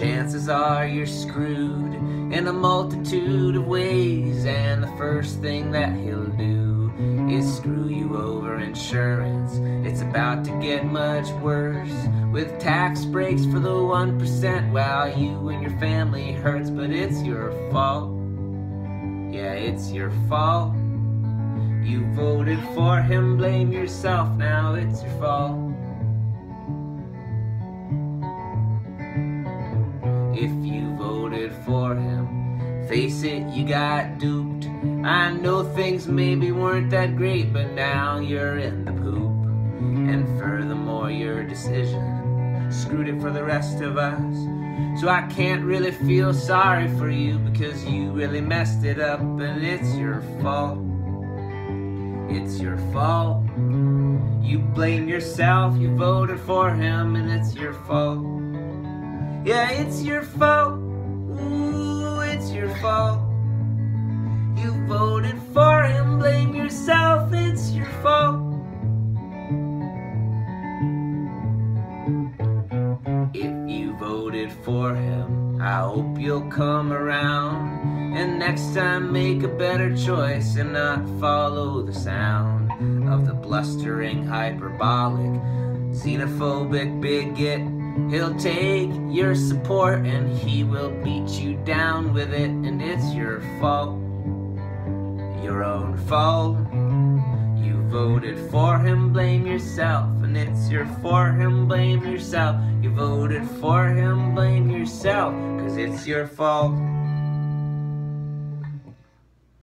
chances are you're screwed in a multitude of ways. And the first thing that he'll do is screw you over insurance. It's about to get much worse with tax breaks for the 1% while you and your family hurts, but it's your fault. Yeah, it's your fault. You voted for him, blame yourself, now it's your fault. For him, face it, you got duped. I know things maybe weren't that great, but now you're in the poop. And furthermore, your decision screwed it for the rest of us. So I can't really feel sorry for you because you really messed it up and it's your fault. It's your fault. You blame yourself, you voted for him and it's your fault. Yeah, it's your fault. Fault. You voted for him, blame yourself, it's your fault. If you voted for him, I hope you'll come around and next time make a better choice and not follow the sound of the blustering, hyperbolic, xenophobic bigot. He'll take your support and he will beat you down with it, and it's your fault. Your own fault. You voted for him, blame yourself. And it's your for him, blame yourself. You voted for him, blame yourself. Cause it's your fault.